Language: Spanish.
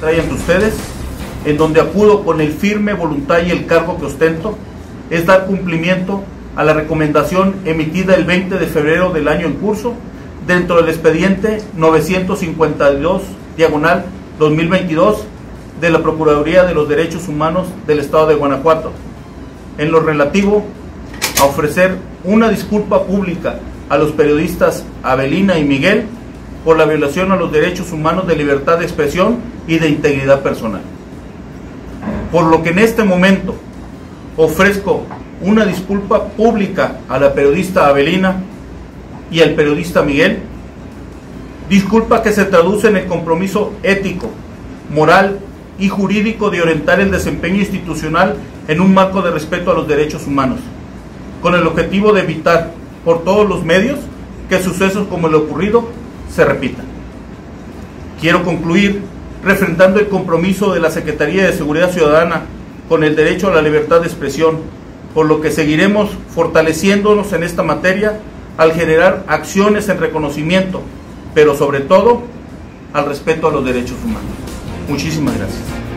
trae ante ustedes, en donde acudo con el firme voluntad y el cargo que ostento, es dar cumplimiento a la recomendación emitida el 20 de febrero del año en curso dentro del expediente 952 diagonal 2022 de la Procuraduría de los Derechos Humanos del Estado de Guanajuato, en lo relativo a ofrecer una disculpa pública a los periodistas Abelina y Miguel por la violación a los derechos humanos de libertad de expresión y de integridad personal. Por lo que en este momento ofrezco una disculpa pública a la periodista Abelina y al periodista Miguel, disculpa que se traduce en el compromiso ético, moral y jurídico de orientar el desempeño institucional en un marco de respeto a los derechos humanos, con el objetivo de evitar por todos los medios que sucesos como el ocurrido se repitan. Quiero concluir refrendando el compromiso de la Secretaría de Seguridad Ciudadana con el derecho a la libertad de expresión, por lo que seguiremos fortaleciéndonos en esta materia al generar acciones en reconocimiento, pero sobre todo al respeto a los derechos humanos. Muchísimas gracias.